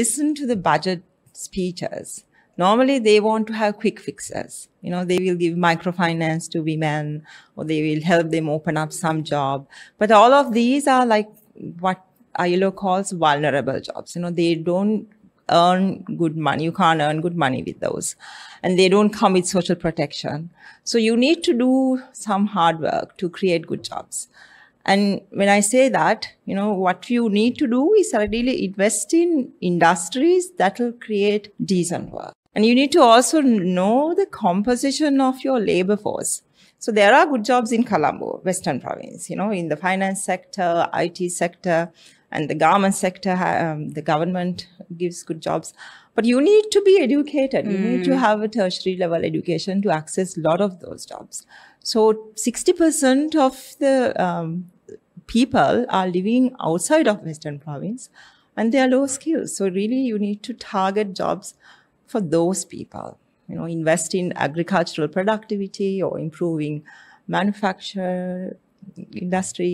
listen to the budget speeches, normally they want to have quick fixes. You know, they will give microfinance to women or they will help them open up some job. But all of these are like what ILO calls vulnerable jobs. You know, they don't earn good money. You can't earn good money with those. And they don't come with social protection. So you need to do some hard work to create good jobs. And when I say that, you know, what you need to do is really invest in industries that will create decent work. And you need to also know the composition of your labor force. So there are good jobs in Colombo, Western province, you know, in the finance sector, IT sector, and the garment sector, um, the government gives good jobs. But you need to be educated. You need to have a tertiary level education to access a lot of those jobs. So 60% of the um, people are living outside of Western province and they are low skills. So really you need to target jobs for those people. You know, invest in agricultural productivity or improving manufacture industry